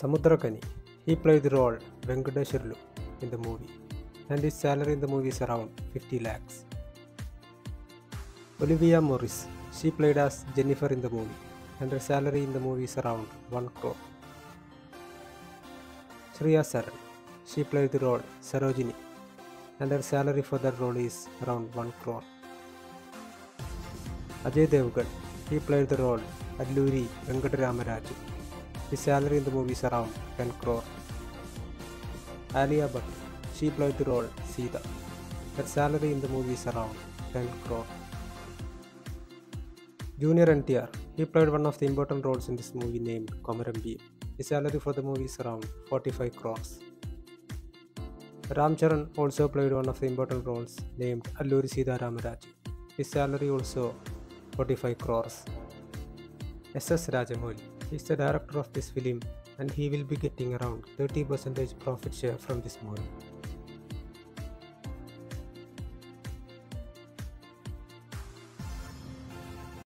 Samuthirakani. He played the role Venkateshwarlu in the movie, and his salary in the movie is around 50 lakhs. Olivia Morris. She played as Jennifer in the movie, and her salary in the movie is around 1 crore. Shriya Saran. She played the role Sarojini, and her salary for that role is around 1 crore. Ajay Devgn. He played the role Alluri Venkataramaraju. His salary in the movie is around 10 crore. Alia Bhatt. She played the role Sita. Her salary in the movie is around 10 crore. Junior NTR. He played one of the important roles in this movie named Komaram Bhim. His salary for the movie is around 45 crores. Ram Charan also played one of the important roles named Alluri Sita Ramaraju. His salary also 45 crores. S.S. Rajamouli. Is the director of this film and he will be getting around 30% profit share from this movie.